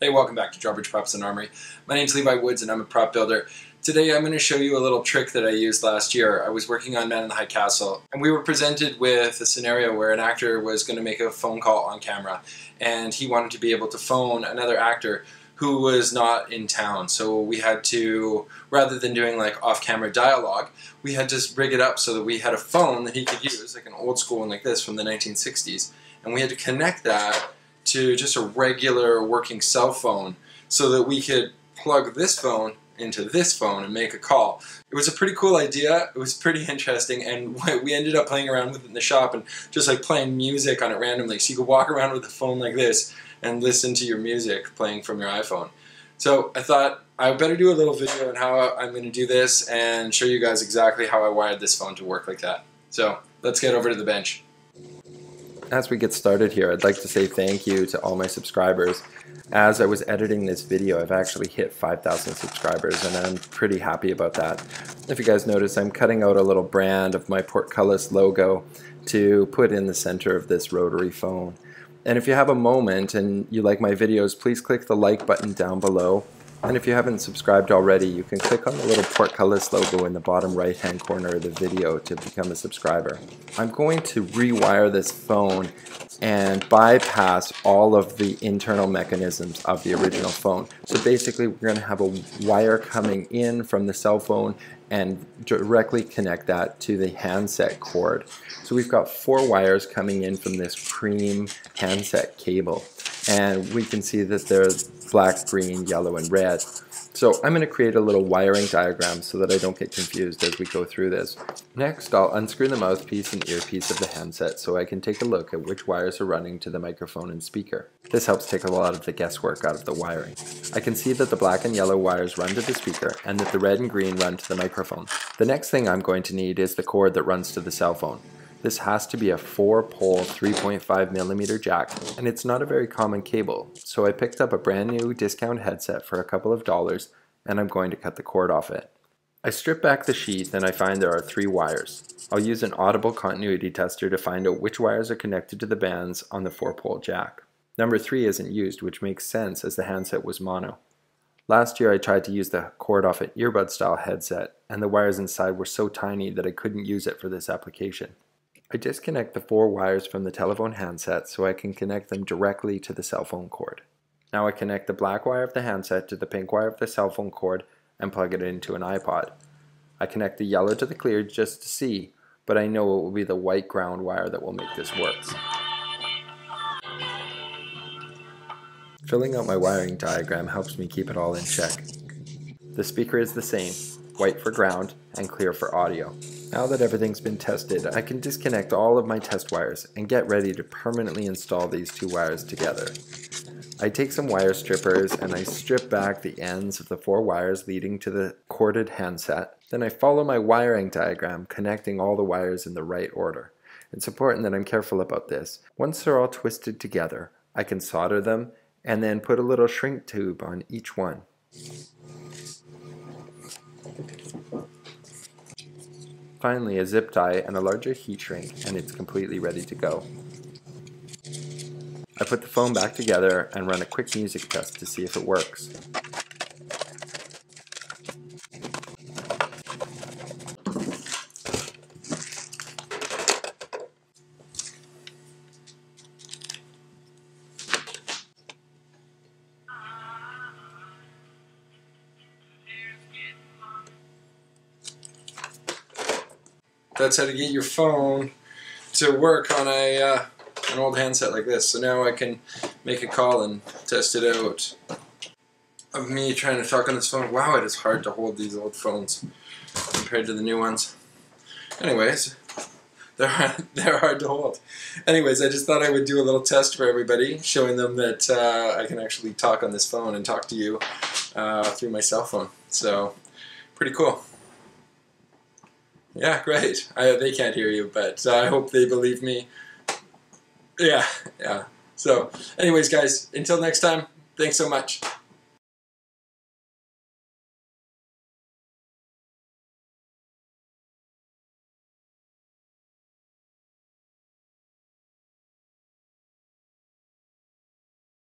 Hey, welcome back to Drawbridge Props and Armoury. My name is Levi Woods and I'm a prop builder. Today I'm going to show you a little trick that I used last year. I was working on Man in the High Castle and we were presented with a scenario where an actor was going to make a phone call on camera and he wanted to be able to phone another actor who was not in town. So we had to, rather than doing like off-camera dialogue, we had to rig it up so that we had a phone that he could use, like an old school one like this from the 1960s. And we had to connect that to just a regular working cell phone so that we could plug this phone into this phone and make a call. It was a pretty cool idea. It was pretty interesting, and we ended up playing around with it in the shop and just like playing music on it randomly. So you could walk around with a phone like this and listen to your music playing from your iPhone. So I thought I better do a little video on how I'm going to do this and show you guys exactly how I wired this phone to work like that. So let's get over to the bench as we get started here, I'd like to say thank you to all my subscribers. As I was editing this video, I've actually hit 5,000 subscribers and I'm pretty happy about that. If you guys notice, I'm cutting out a little brand of my Portcullis logo to put in the center of this rotary phone. And if you have a moment and you like my videos, please click the like button down below and if you haven't subscribed already, you can click on the little portcullis logo in the bottom right hand corner of the video to become a subscriber. I'm going to rewire this phone and bypass all of the internal mechanisms of the original phone. So basically we're going to have a wire coming in from the cell phone and directly connect that to the handset cord. So we've got four wires coming in from this cream handset cable and we can see that there's black, green, yellow, and red. So I'm going to create a little wiring diagram so that I don't get confused as we go through this. Next, I'll unscrew the mouthpiece and earpiece of the handset so I can take a look at which wires are running to the microphone and speaker. This helps take a lot of the guesswork out of the wiring. I can see that the black and yellow wires run to the speaker and that the red and green run to the microphone. The next thing I'm going to need is the cord that runs to the cell phone. This has to be a 4-pole 3.5 millimeter jack, and it's not a very common cable, so I picked up a brand new discount headset for a couple of dollars, and I'm going to cut the cord off it. I strip back the sheath and I find there are three wires. I'll use an audible continuity tester to find out which wires are connected to the bands on the 4-pole jack. Number 3 isn't used, which makes sense as the handset was mono. Last year I tried to use the cord off an earbud style headset, and the wires inside were so tiny that I couldn't use it for this application. I disconnect the four wires from the telephone handset so I can connect them directly to the cell phone cord. Now I connect the black wire of the handset to the pink wire of the cell phone cord and plug it into an iPod. I connect the yellow to the clear just to see, but I know it will be the white ground wire that will make this work. Filling out my wiring diagram helps me keep it all in check. The speaker is the same, white for ground and clear for audio. Now that everything's been tested, I can disconnect all of my test wires and get ready to permanently install these two wires together. I take some wire strippers and I strip back the ends of the four wires leading to the corded handset. Then I follow my wiring diagram, connecting all the wires in the right order. It's important that I'm careful about this. Once they're all twisted together, I can solder them and then put a little shrink tube on each one. Finally, a zip tie and a larger heat shrink and it's completely ready to go. I put the phone back together and run a quick music test to see if it works. That's how to get your phone to work on a uh, an old handset like this. So now I can make a call and test it out. Of me trying to talk on this phone. Wow, it is hard to hold these old phones compared to the new ones. Anyways, they're hard, they're hard to hold. Anyways, I just thought I would do a little test for everybody, showing them that uh, I can actually talk on this phone and talk to you uh, through my cell phone. So, pretty cool. Yeah, great. I, they can't hear you, but uh, I hope they believe me. Yeah, yeah. So, anyways, guys, until next time, thanks so much.